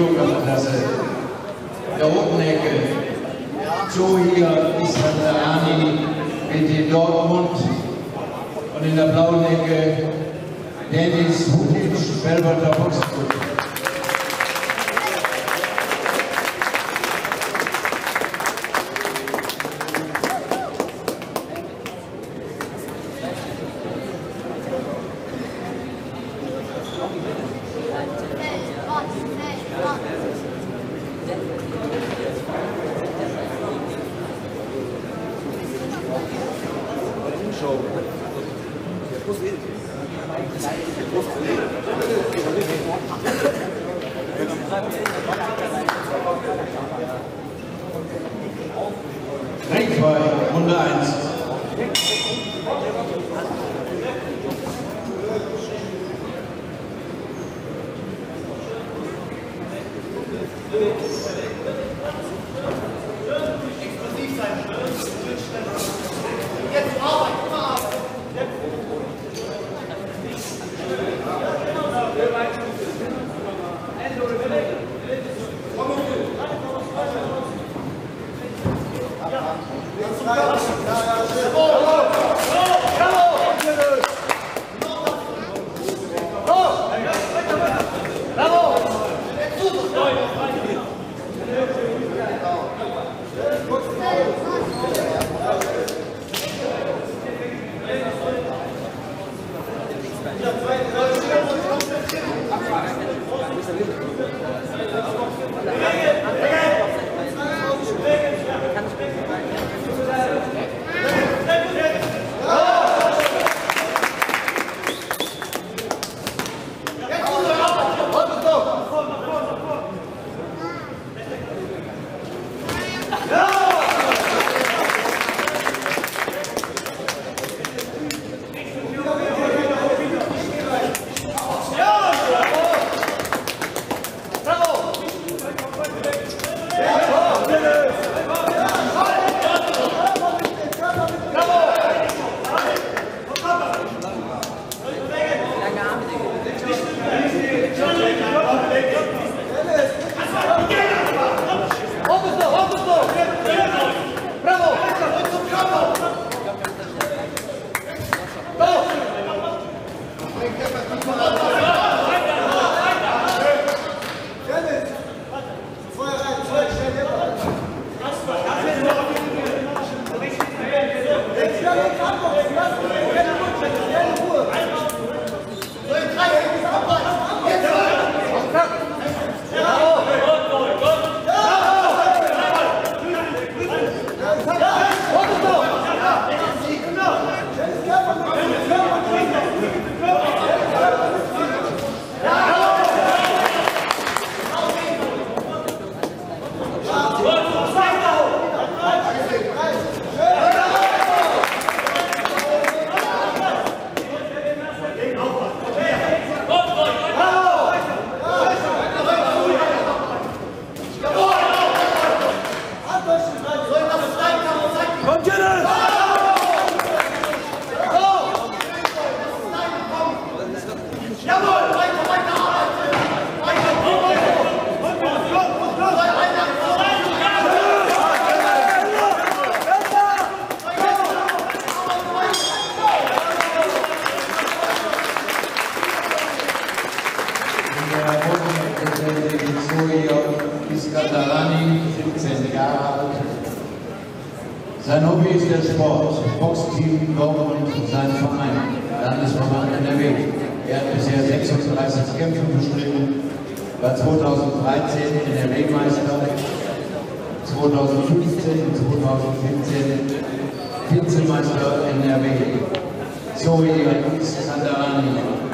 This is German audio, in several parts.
Kilogrammklasse. Der roten Ecke Zohir Isfandarani, BT Dortmund. Und in der blauen Ecke Dennis Hutic, Belberter Boxclub. Ringfrei, Runde 1. In Iskandarani, 17 Jahre alt. Sein Hobby ist der Sport, Boxteam Dortmund, sein Verein, Landesverband NRW. Er hat bisher 36 Kämpfe bestritten, war 2013 NRW-Meister, 2015 und 2014 Vizemeister NRW. Zohir Iskandarani.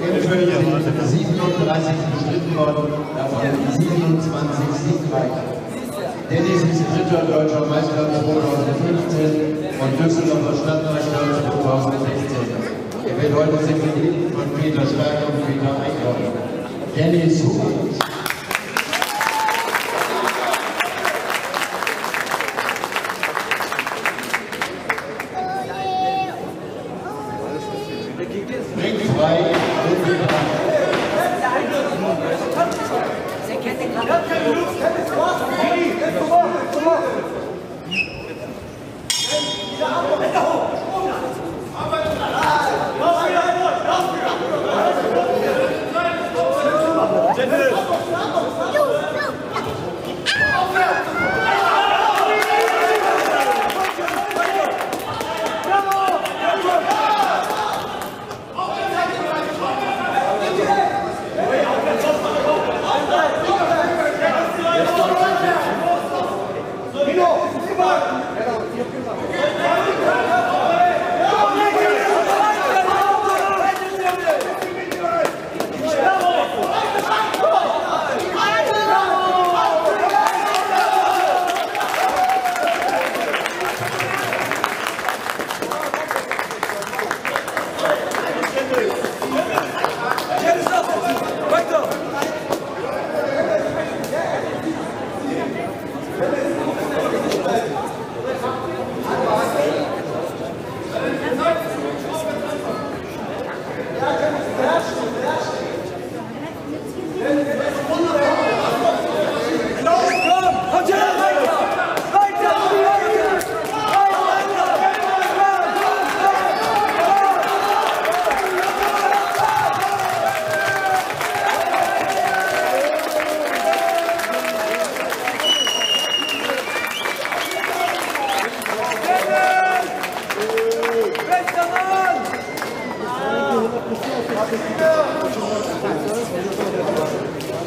Kämpfe sind 37 bestritten worden, davon 27 siegreich. Dennis ist dritter deutscher Meister 2015 und Düsseldorfer Stadtmeister 2016. Er wird heute sekretär von Peter Stark und Peter Eichhorn. Dennis Huhn.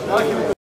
Und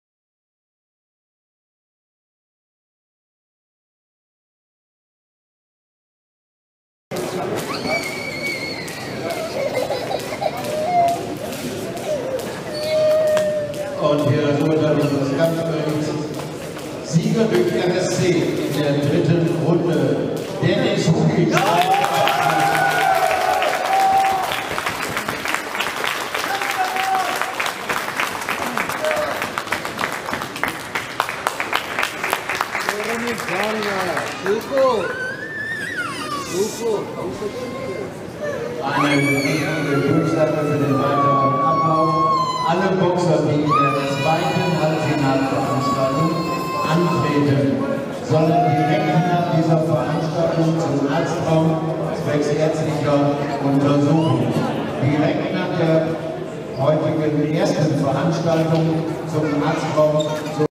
antreten, sollen direkt nach dieser Veranstaltung zum Arztraum zwecks ärztlicher Untersuchung. Direkt nach der heutigen ersten Veranstaltung zum Arztraum.